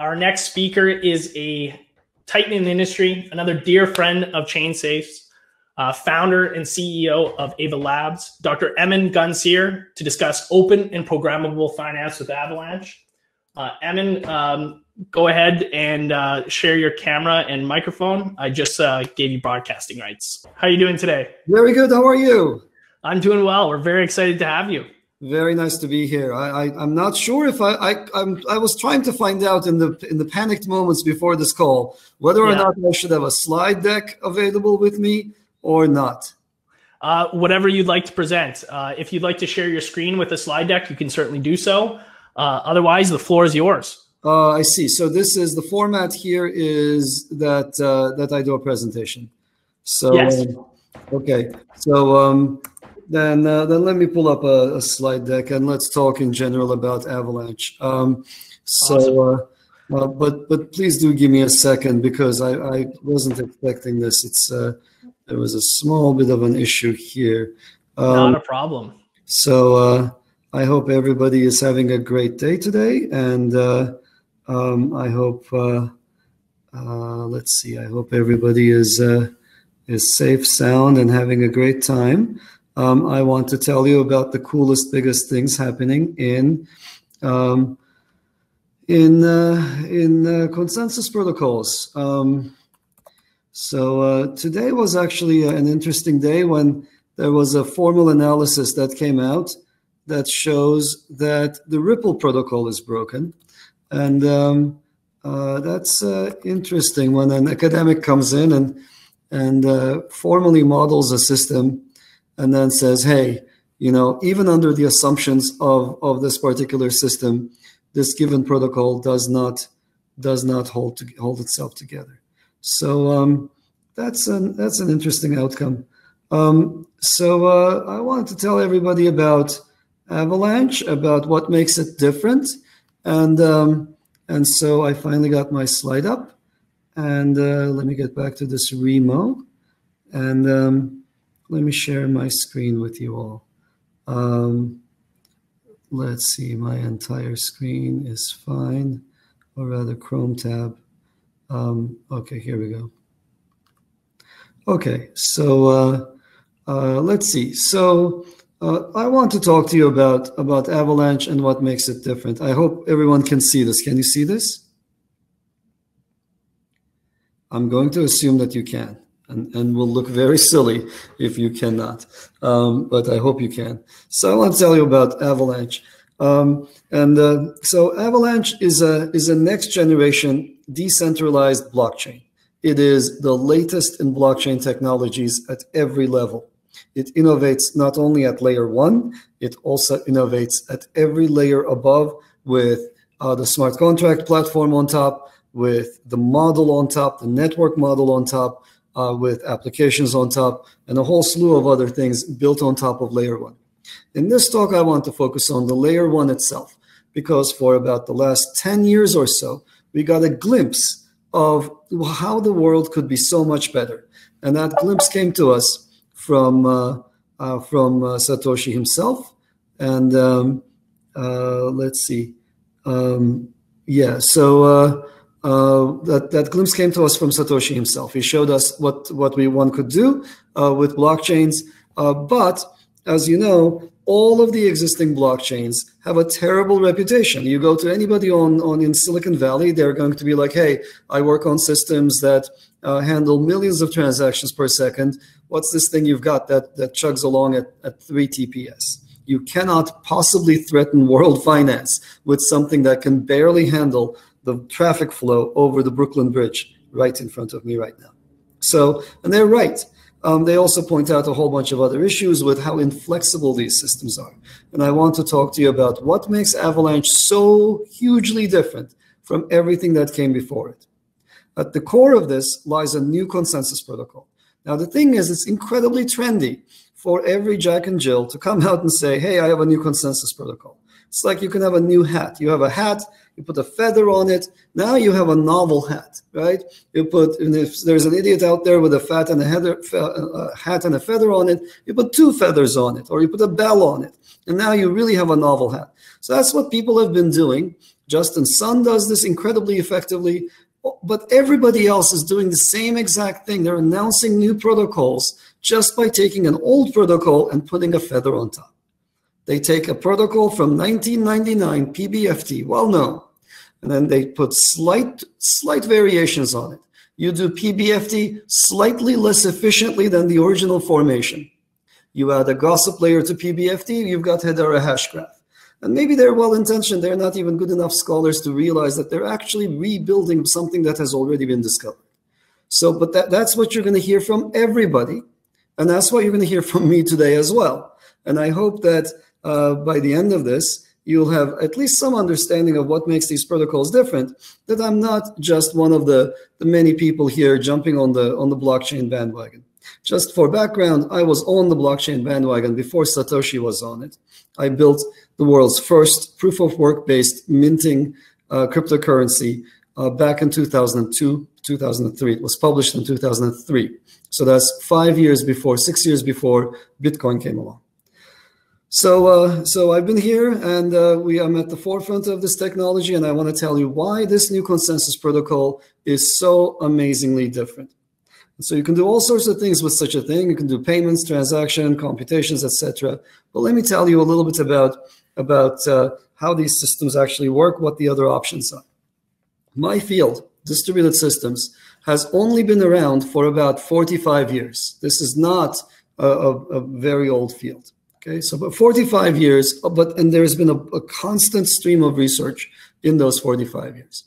Our next speaker is a titan in the industry, another dear friend of ChainSafe's, uh, founder and CEO of Ava Labs, Dr. Emin Gun-Sirer, to discuss open and programmable finance with Avalanche. Uh, Emin, um, go ahead and uh, share your camera and microphone. I just uh, gave you broadcasting rights. How are you doing today? Very good. How are you? I'm doing well. We're very excited to have you. Very nice to be here. I, I am not sure if I I I'm, i was trying to find out in the in the panicked moments before this call whether or yeah. not I should have a slide deck available with me or not. Uh, whatever you'd like to present. Uh, if you'd like to share your screen with a slide deck, you can certainly do so. Uh, otherwise, the floor is yours. Uh, I see. So this is the format here is that uh, that I do a presentation. So yes. okay. So um, then, uh, then let me pull up a, a, slide deck and let's talk in general about Avalanche. Um, so, uh, uh, but but please do give me a second because I, I wasn't expecting this. It's uh, there was a small bit of an issue here. Um, Not a problem. So uh, I hope everybody is having a great day today, and uh, um, I hope let's see. I hope everybody is is safe, sound, and having a great time um, I want to tell you about the coolest, biggest things happening in um, in uh, in uh, consensus protocols. Um, so uh, today was actually an interesting day when there was a formal analysis that came out that shows that the Ripple protocol is broken, and um, uh, that's uh, interesting when an academic comes in and and uh, formally models a system and then says, hey, you know, even under the assumptions of, of this particular system, this given protocol does not does not hold to, hold itself together. So um, that's an that's an interesting outcome. Um, so uh, I wanted to tell everybody about Avalanche, about what makes it different, and um, and so I finally got my slide up, and uh, let me get back to this Remo, and um, let me share my screen with you all. Um, let's see, my entire screen is fine, or rather Chrome tab. Um, okay, here we go. Okay, so uh, uh, let's see. So uh, I want to talk to you about, about Avalanche and what makes it different. I hope everyone can see this. Can you see this? I'm going to assume that you can and, and will look very silly if you cannot. Um, but I hope you can. So I want to tell you about Avalanche. Um, and uh, so Avalanche is a is a next generation decentralized blockchain. It is the latest in blockchain technologies at every level. It innovates not only at layer one, it also innovates at every layer above with uh, the smart contract platform on top, with the model on top, the network model on top, uh, with applications on top, and a whole slew of other things built on top of layer one. In this talk, I want to focus on the layer one itself, because for about the last 10 years or so, we got a glimpse of how the world could be so much better. And that glimpse came to us from, uh, uh, from uh, Satoshi himself. And um, uh, let's see. Um, yeah, so uh, that, that glimpse came to us from Satoshi himself. He showed us what, what we one could do uh, with blockchains. Uh, but as you know, all of the existing blockchains have a terrible reputation. You go to anybody on, on in Silicon Valley, they're going to be like, hey, I work on systems that uh, handle millions of transactions per second. What's this thing you've got that, that chugs along at, at 3 TPS? You cannot possibly threaten world finance with something that can barely handle the traffic flow over the Brooklyn Bridge right in front of me right now. So, and they're right. Um, they also point out a whole bunch of other issues with how inflexible these systems are. And I want to talk to you about what makes Avalanche so hugely different from everything that came before it. At the core of this lies a new consensus protocol. Now, the thing is, it's incredibly trendy for every Jack and Jill to come out and say, hey, I have a new consensus protocol. It's like you can have a new hat. You have a hat you put a feather on it. Now you have a novel hat, right? You put, and if there's an idiot out there with a fat and a, heather, uh, a hat and a feather on it, you put two feathers on it, or you put a bell on it, and now you really have a novel hat. So that's what people have been doing Justin Sun does this incredibly effectively, but everybody else is doing the same exact thing. They're announcing new protocols just by taking an old protocol and putting a feather on top. They take a protocol from 1999, PBFT, well known, and then they put slight, slight variations on it. You do PBFT slightly less efficiently than the original formation. You add a gossip layer to PBFT, you've got Hedera Hashgraph. And maybe they're well intentioned, they're not even good enough scholars to realize that they're actually rebuilding something that has already been discovered. So, but that, that's what you're going to hear from everybody. And that's what you're going to hear from me today as well. And I hope that uh, by the end of this, you'll have at least some understanding of what makes these protocols different, that I'm not just one of the, the many people here jumping on the, on the blockchain bandwagon. Just for background, I was on the blockchain bandwagon before Satoshi was on it. I built the world's first proof of work based minting uh, cryptocurrency uh, back in 2002, 2003. It was published in 2003. So that's five years before, six years before Bitcoin came along. So, uh, so I've been here and uh, we am at the forefront of this technology and I want to tell you why this new consensus protocol is so amazingly different. So you can do all sorts of things with such a thing. You can do payments, transaction, computations, etc. But let me tell you a little bit about, about uh, how these systems actually work, what the other options are. My field, distributed systems, has only been around for about 45 years. This is not a, a, a very old field. Okay, so about 45 years, but and there's been a, a constant stream of research in those 45 years.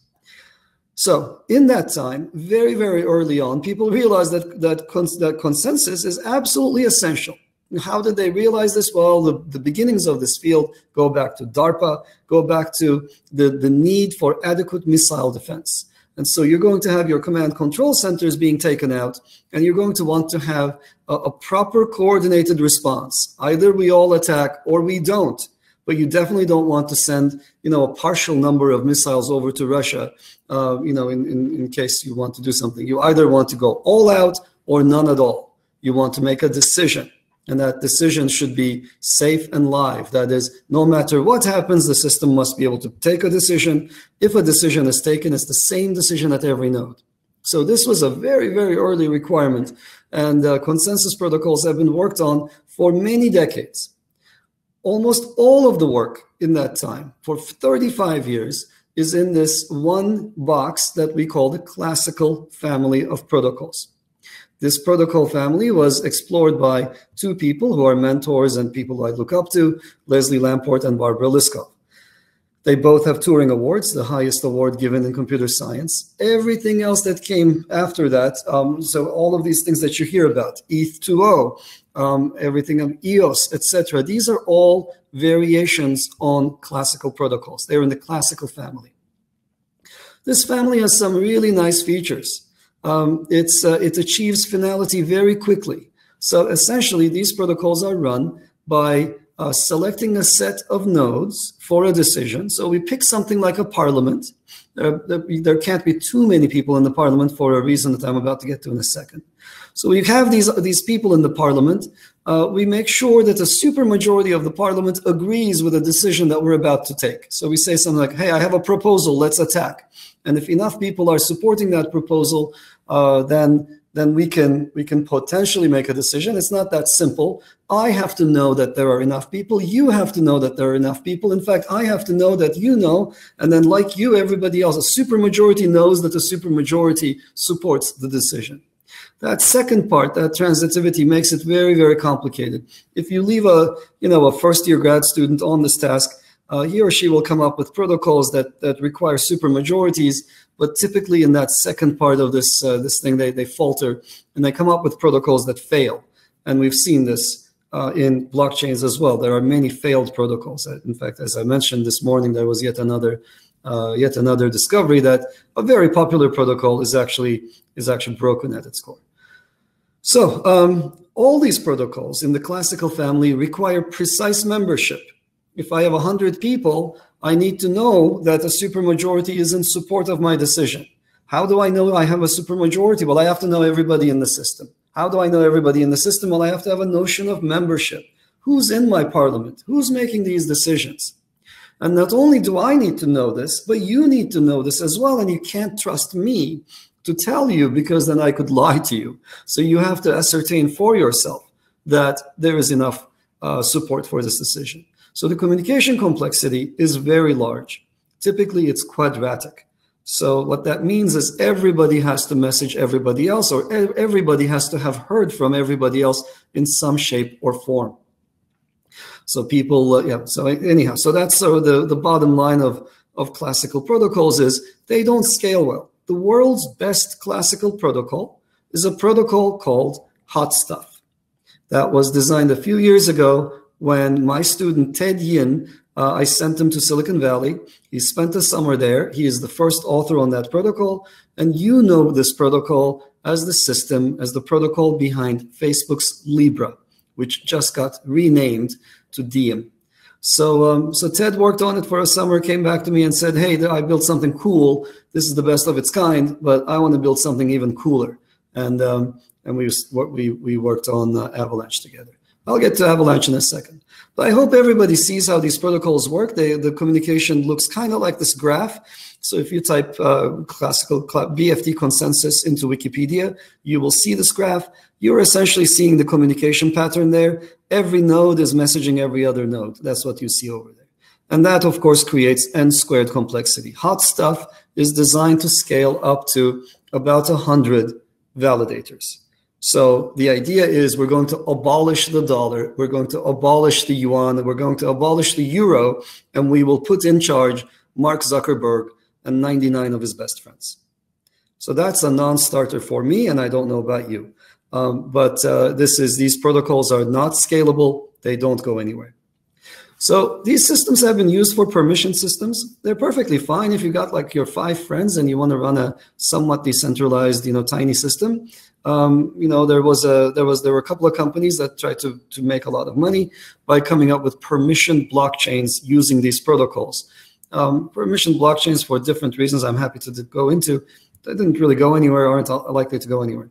So in that time, very, very early on, people realized that, that, cons that consensus is absolutely essential. How did they realize this? Well, the, the beginnings of this field go back to DARPA, go back to the, the need for adequate missile defense. And so you're going to have your command control centers being taken out, and you're going to want to have a, a proper coordinated response. Either we all attack or we don't but you definitely don't want to send, you know, a partial number of missiles over to Russia, uh, you know, in, in, in case you want to do something. You either want to go all out or none at all. You want to make a decision, and that decision should be safe and live. That is, no matter what happens, the system must be able to take a decision. If a decision is taken, it's the same decision at every node. So this was a very, very early requirement, and uh, consensus protocols have been worked on for many decades almost all of the work in that time for 35 years is in this one box that we call the classical family of protocols. This protocol family was explored by two people who are mentors and people I look up to, Leslie Lamport and Barbara Liskov. They both have Turing Awards, the highest award given in computer science. Everything else that came after that, um, so all of these things that you hear about, ETH2O, um, everything on EOS, etc. These are all variations on classical protocols. They're in the classical family. This family has some really nice features. Um, it's, uh, it achieves finality very quickly. So essentially, these protocols are run by uh, selecting a set of nodes for a decision. So we pick something like a parliament. There, there, can't be too many people in the parliament for a reason that I'm about to get to in a second. So we have these, these people in the parliament. Uh, we make sure that a supermajority of the parliament agrees with a decision that we're about to take. So we say something like, hey, I have a proposal, let's attack. And if enough people are supporting that proposal, uh, then then we can we can potentially make a decision. It's not that simple. I have to know that there are enough people. You have to know that there are enough people. In fact, I have to know that you know, and then like you, everybody else, a supermajority knows that a supermajority supports the decision. That second part, that transitivity, makes it very, very complicated. If you leave a, you know, a first-year grad student on this task, uh, he or she will come up with protocols that that require supermajorities but typically in that second part of this uh, this thing, they, they falter and they come up with protocols that fail. And we've seen this uh, in blockchains as well. There are many failed protocols. In fact, as I mentioned this morning, there was yet another uh, yet another discovery that a very popular protocol is actually is actually broken at its core. So um, all these protocols in the classical family require precise membership. If I have 100 people, I need to know that a supermajority is in support of my decision. How do I know I have a supermajority? Well, I have to know everybody in the system. How do I know everybody in the system? Well, I have to have a notion of membership. Who's in my parliament? Who's making these decisions? And not only do I need to know this, but you need to know this as well. And you can't trust me to tell you because then I could lie to you. So you have to ascertain for yourself that there is enough uh, support for this decision. So the communication complexity is very large. Typically, it's quadratic. So what that means is everybody has to message everybody else, or everybody has to have heard from everybody else in some shape or form. So people, uh, yeah. So anyhow, so that's so the the bottom line of of classical protocols is they don't scale well. The world's best classical protocol is a protocol called Hot Stuff. That was designed a few years ago when my student Ted Yin, uh, I sent him to Silicon Valley. He spent a summer there. He is the first author on that protocol. And you know this protocol as the system, as the protocol behind Facebook's Libra, which just got renamed to Diem. So, um, so Ted worked on it for a summer, came back to me and said, "Hey, I built something cool. This is the best of its kind, but I want to build something even cooler." And um, and we we we worked on uh, Avalanche together. I'll get to Avalanche in a second. But I hope everybody sees how these protocols work. They, the communication looks kind of like this graph. So if you type uh, classical BFT consensus into Wikipedia, you will see this graph. You're essentially seeing the communication pattern there. Every node is messaging every other node. That's what you see over there. And that, of course, creates n squared complexity. Hot stuff is designed to scale up to about 100 validators. So the idea is we're going to abolish the dollar, we're going to abolish the yuan, we're going to abolish the euro, and we will put in charge Mark Zuckerberg and 99 of his best friends. So that's a non-starter for me, and I don't know about you. Um, but uh, this is these protocols are not scalable; they don't go anywhere. So these systems have been used for permission systems. They're perfectly fine if you got like your five friends and you want to run a somewhat decentralized, you know, tiny system. Um, you know, there was a there was there were a couple of companies that tried to to make a lot of money by coming up with permission blockchains using these protocols. Um, permission blockchains for different reasons. I'm happy to go into. They didn't really go anywhere, aren't likely to go anywhere.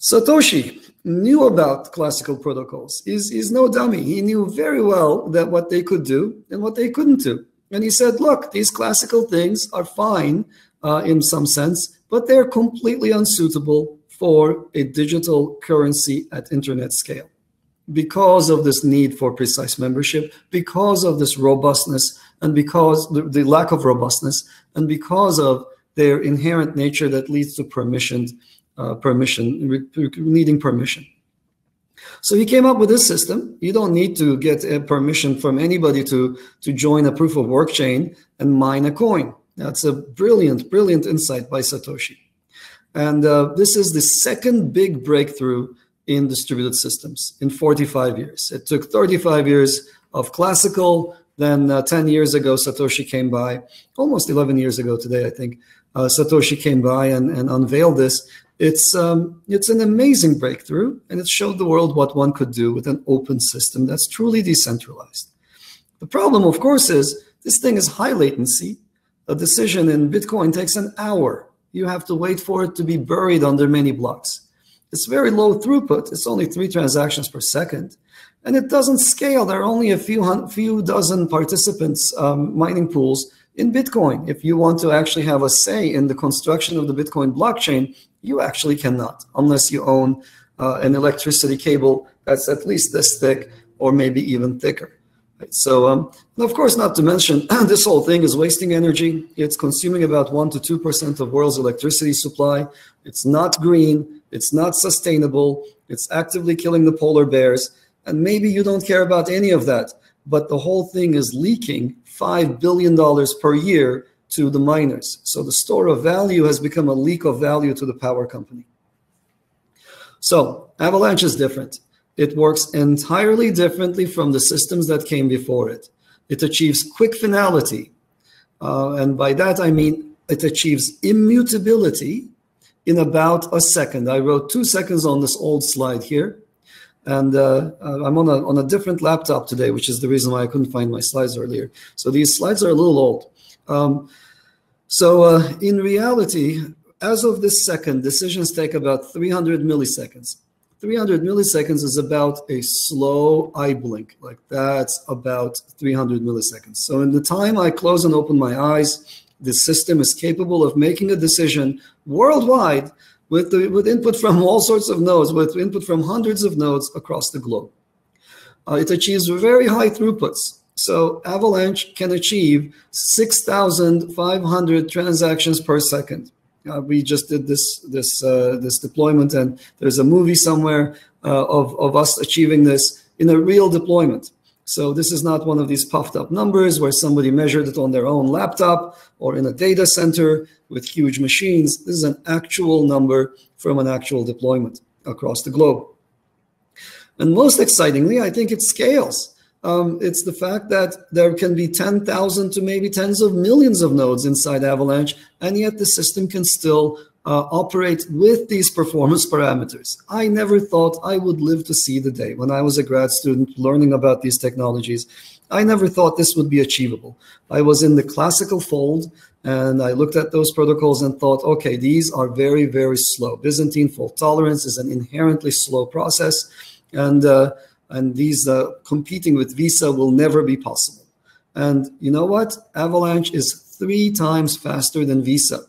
Satoshi knew about classical protocols. He's, he's no dummy. He knew very well that what they could do and what they couldn't do. And he said, look, these classical things are fine uh, in some sense, but they're completely unsuitable for a digital currency at internet scale because of this need for precise membership, because of this robustness, and because the, the lack of robustness, and because of their inherent nature that leads to permissioned uh, permission, needing permission. So he came up with this system. You don't need to get a permission from anybody to, to join a proof of work chain and mine a coin. That's a brilliant, brilliant insight by Satoshi. And uh, this is the second big breakthrough in distributed systems in 45 years. It took 35 years of classical. Then uh, 10 years ago, Satoshi came by, almost 11 years ago today, I think, uh, Satoshi came by and, and unveiled this. It's, um, it's an amazing breakthrough, and it showed the world what one could do with an open system that's truly decentralized. The problem, of course, is this thing is high latency. A decision in Bitcoin takes an hour. You have to wait for it to be buried under many blocks. It's very low throughput. It's only three transactions per second. And it doesn't scale. There are only a few, few dozen participants um, mining pools in Bitcoin. If you want to actually have a say in the construction of the Bitcoin blockchain, you actually cannot unless you own uh, an electricity cable that's at least this thick or maybe even thicker. So, um, of course, not to mention, this whole thing is wasting energy. It's consuming about 1% to 2% of world's electricity supply. It's not green. It's not sustainable. It's actively killing the polar bears. And maybe you don't care about any of that, but the whole thing is leaking $5 billion per year to the miners. So the store of value has become a leak of value to the power company. So Avalanche is different. It works entirely differently from the systems that came before it. It achieves quick finality. Uh, and by that, I mean it achieves immutability in about a second. I wrote two seconds on this old slide here. And uh, uh, I'm on a, on a different laptop today, which is the reason why I couldn't find my slides earlier. So these slides are a little old. Um, so uh, in reality, as of this second, decisions take about 300 milliseconds. 300 milliseconds is about a slow eye blink. Like that's about 300 milliseconds. So in the time I close and open my eyes, the system is capable of making a decision worldwide with, the, with input from all sorts of nodes, with input from hundreds of nodes across the globe. Uh, it achieves very high throughputs. So Avalanche can achieve 6,500 transactions per second. Uh, we just did this this uh, this deployment, and there's a movie somewhere uh, of of us achieving this in a real deployment. So this is not one of these puffed up numbers where somebody measured it on their own laptop or in a data center with huge machines. This is an actual number from an actual deployment across the globe. And most excitingly, I think it scales um, it's the fact that there can be 10,000 to maybe tens of millions of nodes inside Avalanche, and yet the system can still uh, operate with these performance parameters. I never thought I would live to see the day when I was a grad student learning about these technologies. I never thought this would be achievable. I was in the classical fold and I looked at those protocols and thought, okay, these are very, very slow. Byzantine fault tolerance is an inherently slow process. And uh, and these uh, competing with Visa will never be possible. And you know what? Avalanche is three times faster than Visa.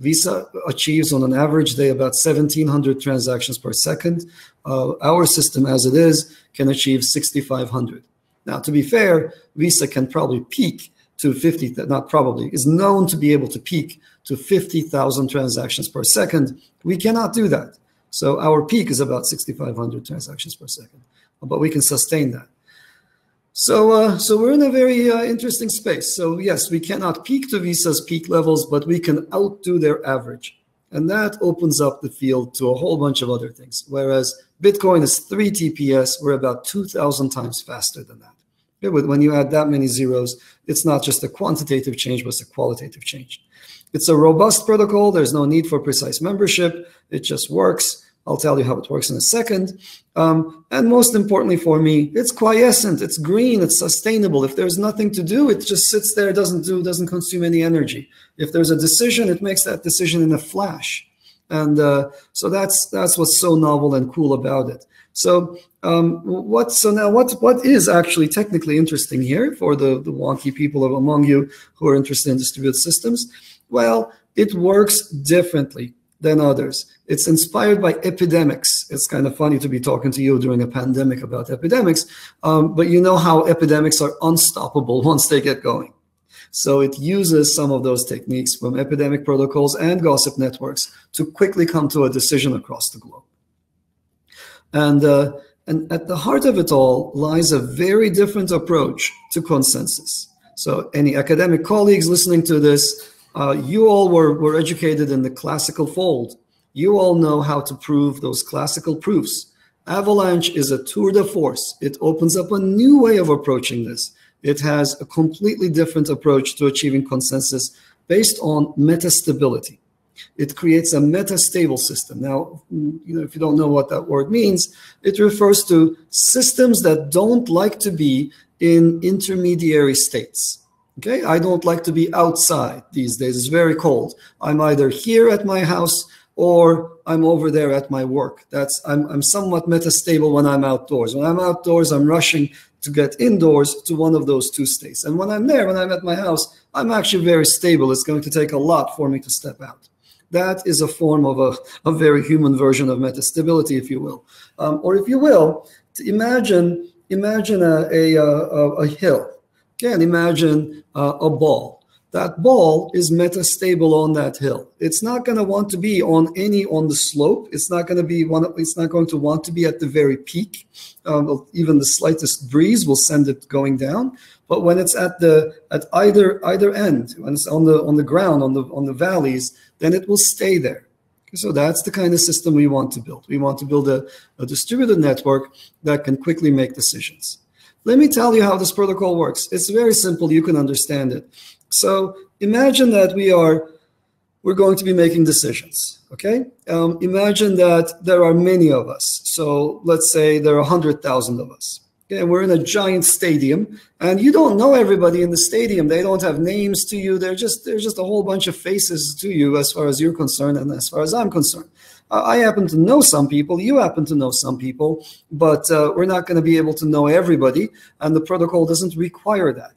Visa achieves on an average day about 1,700 transactions per second. Uh, our system, as it is, can achieve 6,500. Now, to be fair, Visa can probably peak to 50, not probably, is known to be able to peak to 50,000 transactions per second. We cannot do that. So our peak is about 6,500 transactions per second but we can sustain that. So, uh, so we're in a very uh, interesting space. So yes, we cannot peak to Visa's peak levels, but we can outdo their average. And that opens up the field to a whole bunch of other things. Whereas Bitcoin is 3 TPS, we're about 2,000 times faster than that. when you add that many zeros, it's not just a quantitative change, but it's a qualitative change. It's a robust protocol. There's no need for precise membership. It just works. I'll tell you how it works in a second. Um, and most importantly for me, it's quiescent, it's green, it's sustainable. If there's nothing to do, it just sits there, doesn't do, doesn't consume any energy. If there's a decision, it makes that decision in a flash. And uh, so that's that's what's so novel and cool about it. So um, what? So now, what what is actually technically interesting here for the the wonky people among you who are interested in distributed systems? Well, it works differently than others. It's inspired by epidemics. It's kind of funny to be talking to you during a pandemic about epidemics, um, but you know how epidemics are unstoppable once they get going. So it uses some of those techniques from epidemic protocols and gossip networks to quickly come to a decision across the globe. And, uh, and at the heart of it all lies a very different approach to consensus. So any academic colleagues listening to this, uh, you all were, were educated in the classical fold. You all know how to prove those classical proofs. Avalanche is a tour de force. It opens up a new way of approaching this. It has a completely different approach to achieving consensus based on metastability. It creates a metastable system. Now, you know, if you don't know what that word means, it refers to systems that don't like to be in intermediary states. Okay, I don't like to be outside these days. It's very cold. I'm either here at my house or I'm over there at my work. That's I'm, I'm somewhat metastable when I'm outdoors. When I'm outdoors, I'm rushing to get indoors to one of those two states. And when I'm there, when I'm at my house, I'm actually very stable. It's going to take a lot for me to step out. That is a form of a, a very human version of metastability, if you will. Um, or if you will, imagine imagine a, a, a, a hill can imagine uh, a ball. That ball is metastable on that hill. It's not going to want to be on any on the slope. It's not going to be one. It's not going to want to be at the very peak. Um, even the slightest breeze will send it going down. But when it's at the at either either end, when it's on the on the ground on the on the valleys, then it will stay there. So that's the kind of system we want to build. We want to build a, a distributed network that can quickly make decisions. Let me tell you how this protocol works. It's very simple. You can understand it. So imagine that we are we're going to be making decisions. Okay. Um, imagine that there are many of us. So let's say there are 100,000 of us. Okay, and we're in a giant stadium, and you don't know everybody in the stadium. They don't have names to you. They're just there's just a whole bunch of faces to you as far as you're concerned, and as far as I'm concerned. I happen to know some people, you happen to know some people, but uh, we're not going to be able to know everybody, and the protocol doesn't require that.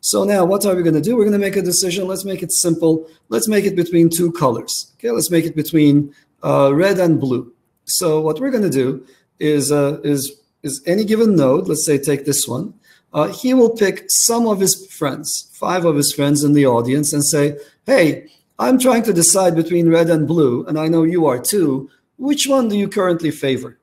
So now what are we going to do? We're going to make a decision. Let's make it simple. Let's make it between two colors. Okay, let's make it between uh, red and blue. So what we're going to do is, uh, is, is any given node, let's say take this one, uh, he will pick some of his friends, five of his friends in the audience and say, hey, I'm trying to decide between red and blue, and I know you are too. Which one do you currently favor?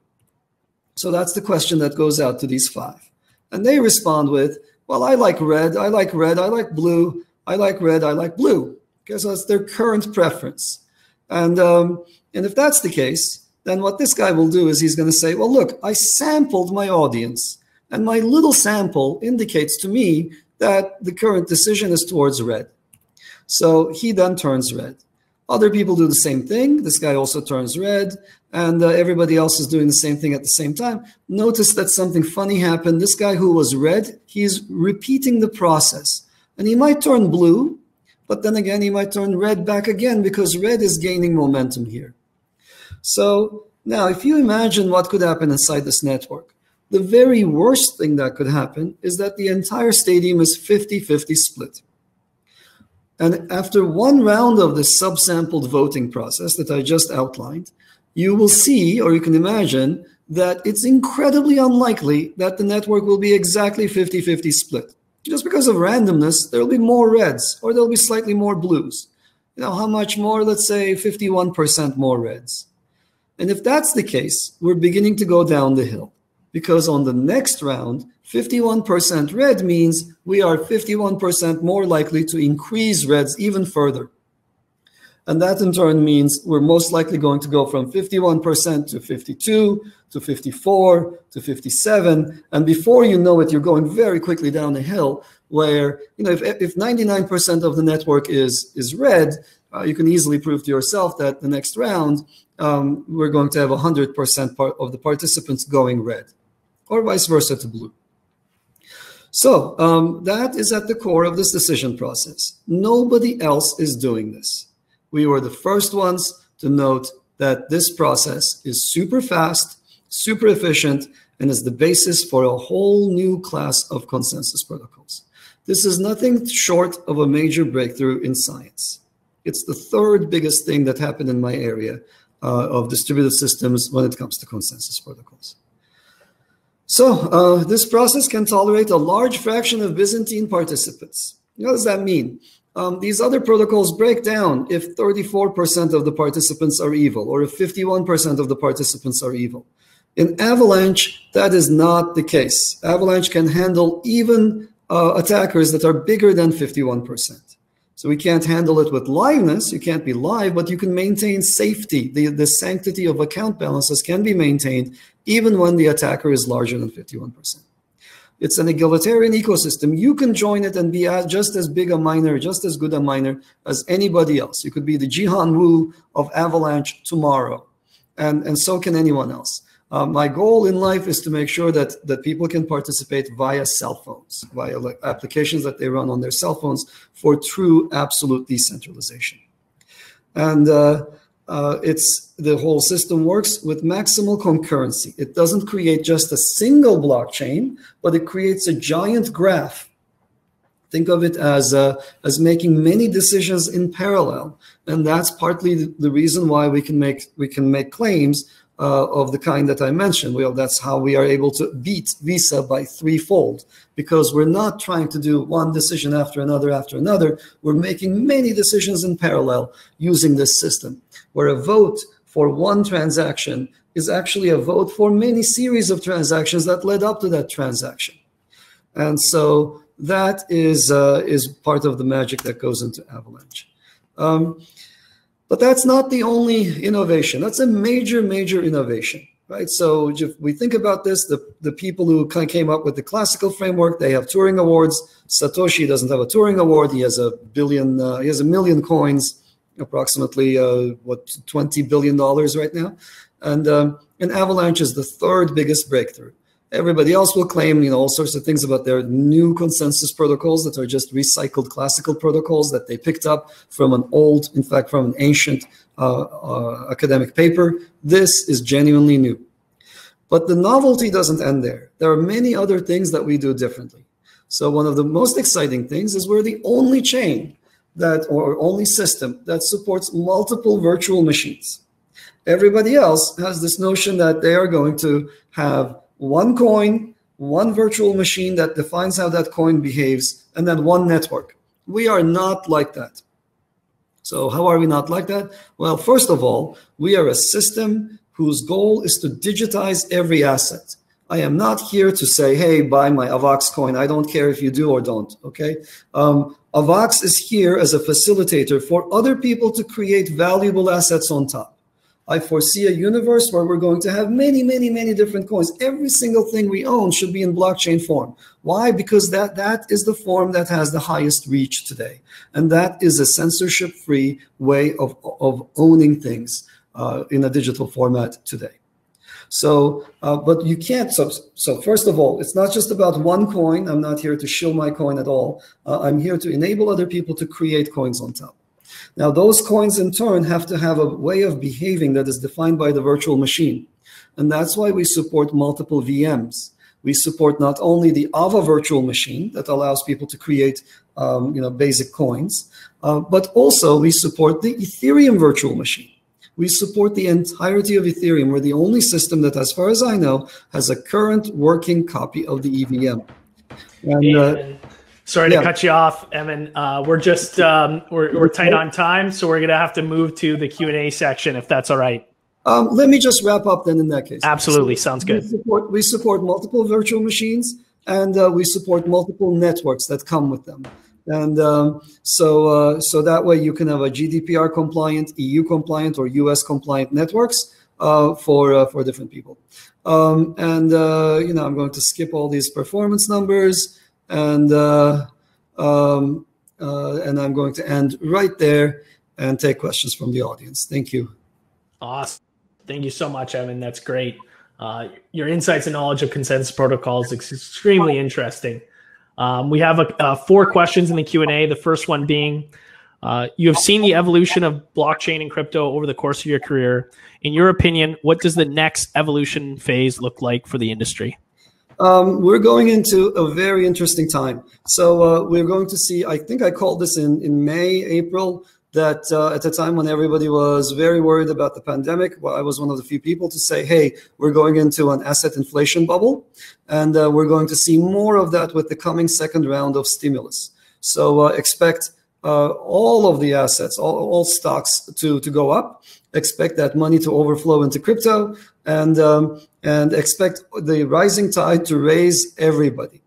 So that's the question that goes out to these five. And they respond with, well, I like red, I like red, I like blue, I like red, I like blue. Okay, so that's their current preference. And, um, and if that's the case, then what this guy will do is he's going to say, well, look, I sampled my audience, and my little sample indicates to me that the current decision is towards red. So he then turns red. Other people do the same thing. This guy also turns red, and uh, everybody else is doing the same thing at the same time. Notice that something funny happened. This guy who was red, he's repeating the process. And he might turn blue, but then again, he might turn red back again because red is gaining momentum here. So now, if you imagine what could happen inside this network, the very worst thing that could happen is that the entire stadium is 50 50 split. And after one round of the subsampled voting process that I just outlined, you will see, or you can imagine, that it's incredibly unlikely that the network will be exactly 50 50 split. Just because of randomness, there will be more reds or there'll be slightly more blues. You know, how much more? Let's say 51% more reds. And if that's the case, we're beginning to go down the hill because on the next round, 51% red means we are 51% more likely to increase reds even further. And that in turn means we're most likely going to go from 51% to 52 to 54 to 57. And before you know it, you're going very quickly down a hill where, you know, if, if 99% of the network is, is red, uh, you can easily prove to yourself that the next round, um, we're going to have 100% part of the participants going red or vice versa to blue. So um, that is at the core of this decision process. Nobody else is doing this. We were the first ones to note that this process is super fast, super efficient, and is the basis for a whole new class of consensus protocols. This is nothing short of a major breakthrough in science. It's the third biggest thing that happened in my area uh, of distributed systems when it comes to consensus protocols. So uh, this process can tolerate a large fraction of Byzantine participants. What does that mean? Um, these other protocols break down if 34% of the participants are evil or if 51% of the participants are evil. In Avalanche, that is not the case. Avalanche can handle even uh, attackers that are bigger than 51%. So we can't handle it with liveness. You can't be live, but you can maintain safety. The, the sanctity of account balances can be maintained even when the attacker is larger than 51%. It's an egalitarian ecosystem. You can join it and be just as big a miner, just as good a miner as anybody else. You could be the Jihan Wu of Avalanche tomorrow, and, and so can anyone else. Uh, my goal in life is to make sure that, that people can participate via cell phones, via like applications that they run on their cell phones for true absolute decentralization. And uh, uh, it's the whole system works with maximal concurrency. It doesn't create just a single blockchain, but it creates a giant graph. Think of it as uh, as making many decisions in parallel, and that's partly the, the reason why we can make we can make claims uh, of the kind that I mentioned. Well, that's how we are able to beat Visa by threefold because we're not trying to do one decision after another after another. We're making many decisions in parallel using this system, where a vote for one transaction is actually a vote for many series of transactions that led up to that transaction. And so that is, uh, is part of the magic that goes into Avalanche. Um, but that's not the only innovation. That's a major, major innovation, right? So if we think about this, the, the people who kind of came up with the classical framework, they have Turing awards. Satoshi doesn't have a Turing award. He has a billion, uh, he has a million coins, approximately uh, what $20 billion right now. And, um, and Avalanche is the third biggest breakthrough. Everybody else will claim, you know, all sorts of things about their new consensus protocols that are just recycled classical protocols that they picked up from an old, in fact, from an ancient uh, uh, academic paper. This is genuinely new. But the novelty doesn't end there. There are many other things that we do differently. So one of the most exciting things is we're the only chain that, or only system that supports multiple virtual machines. Everybody else has this notion that they are going to have one coin, one virtual machine that defines how that coin behaves, and then one network. We are not like that. So how are we not like that? Well, first of all, we are a system whose goal is to digitize every asset. I am not here to say, hey, buy my Avax coin. I don't care if you do or don't, okay? Um, Avax is here as a facilitator for other people to create valuable assets on top. I foresee a universe where we're going to have many, many, many different coins. Every single thing we own should be in blockchain form. Why? Because that, that is the form that has the highest reach today. And that is a censorship-free way of, of owning things uh, in a digital format today. So, uh, but you can't. So, so first of all, it's not just about one coin. I'm not here to shill my coin at all. Uh, I'm here to enable other people to create coins on top. Now, those coins in turn have to have a way of behaving that is defined by the virtual machine. And that's why we support multiple VMs. We support not only the Ava virtual machine that allows people to create um, you know, basic coins, uh, but also we support the Ethereum virtual machine. We support the entirety of Ethereum. We're the only system that, as far as I know, has a current working copy of the EVM. And, uh, Sorry yeah. to cut you off, Emin. Uh, we're just um, we're, we're tight on time, so we're gonna have to move to the Q and A section if that's all right. Um, let me just wrap up then. In that case, absolutely so sounds good. We support, we support multiple virtual machines, and uh, we support multiple networks that come with them. And um, so, uh, so that way you can have a GDPR compliant, EU compliant, or US compliant networks uh, for uh, for different people. Um, and uh, you know, I'm going to skip all these performance numbers and uh, um, uh, and I'm going to end right there and take questions from the audience. Thank you. Awesome. Thank you so much, Evan. That's great. Uh, your insights and knowledge of consensus protocols is extremely interesting. Um, we have a, uh, four questions in the Q&A. The first one being, uh, you have seen the evolution of blockchain and crypto over the course of your career. In your opinion, what does the next evolution phase look like for the industry? Um, we're going into a very interesting time. So uh, we're going to see, I think I called this in, in May, April, that uh, at the time when everybody was very worried about the pandemic, well, I was one of the few people to say, hey, we're going into an asset inflation bubble. And uh, we're going to see more of that with the coming second round of stimulus. So uh, expect uh, all of the assets, all, all stocks to, to go up expect that money to overflow into crypto and um, and expect the rising tide to raise everybody.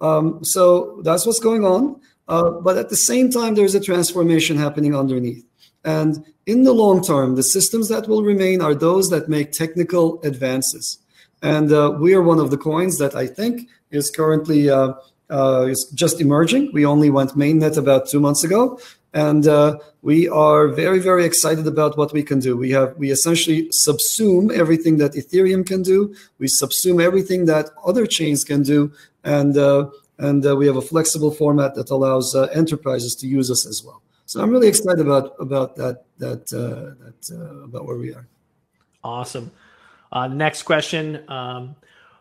Um, so that's what's going on. Uh, but at the same time, there's a transformation happening underneath. And in the long term, the systems that will remain are those that make technical advances. And uh, we are one of the coins that I think is currently uh, uh is just emerging. We only went mainnet about two months ago, and uh, we are very very excited about what we can do. We have we essentially subsume everything that ethereum can do. We subsume everything that other chains can do. And uh, and uh, we have a flexible format that allows uh, enterprises to use us as well. So i'm really excited about about that that uh, that uh, about where we are. Awesome. Next question um,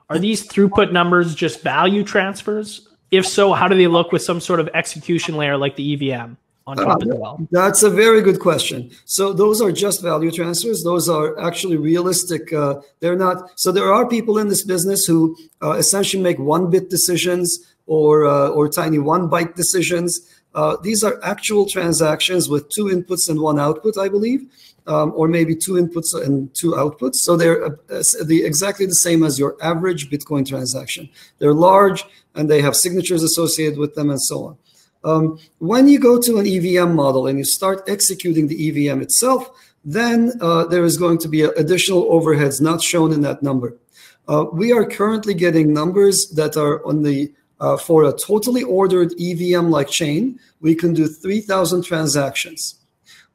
are these throughput numbers just value transfers? If so how do they look with some sort of execution layer like the evm on top uh, as well? That's a very good question. So those are just value transfers. Those are actually realistic. Uh, they're not. So there are people in this business who uh, essentially make one bit decisions or uh, or tiny one byte decisions. Uh, these are actual transactions with two inputs and one output, I believe, um, or maybe two inputs and two outputs. So they're uh, the, exactly the same as your average Bitcoin transaction. They're large and they have signatures associated with them and so on. Um, when you go to an EVM model and you start executing the EVM itself, then uh, there is going to be additional overheads not shown in that number. Uh, we are currently getting numbers that are on the uh, for a totally ordered EVM-like chain, we can do 3,000 transactions.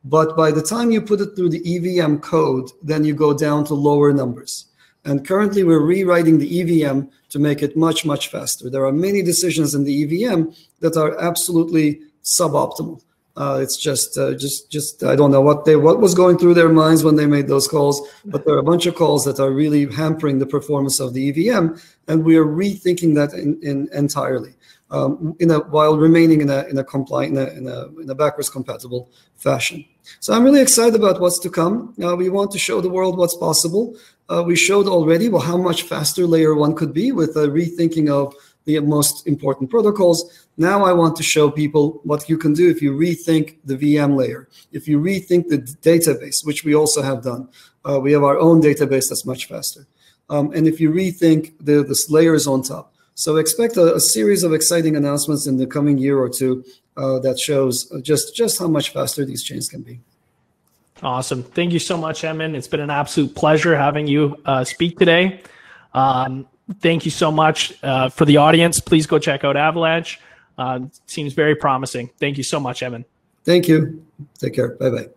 But by the time you put it through the EVM code, then you go down to lower numbers. And currently, we're rewriting the EVM to make it much, much faster. There are many decisions in the EVM that are absolutely suboptimal. Uh, it's just, uh, just, just I don't know what they what was going through their minds when they made those calls, but there are a bunch of calls that are really hampering the performance of the EVM, and we are rethinking that in, in entirely. Um, in a while remaining in a in a compliant in a, in a, in a backwards compatible fashion. So I'm really excited about what's to come. Uh, we want to show the world what's possible. Uh, we showed already well how much faster layer one could be with a rethinking of the most important protocols. Now I want to show people what you can do if you rethink the VM layer, if you rethink the database, which we also have done. Uh, we have our own database that's much faster. Um, and if you rethink the, the layers on top. So expect a, a, series of exciting announcements in the coming year or two uh, that shows just, just how much faster these chains can be. Awesome. Thank you so much, Emin. It's been an absolute pleasure having you uh, speak today. Um, thank you so much uh, for the audience. Please go check out Avalanche. Uh, seems very promising. Thank you so much, Evan. Thank you. Take care. Bye bye.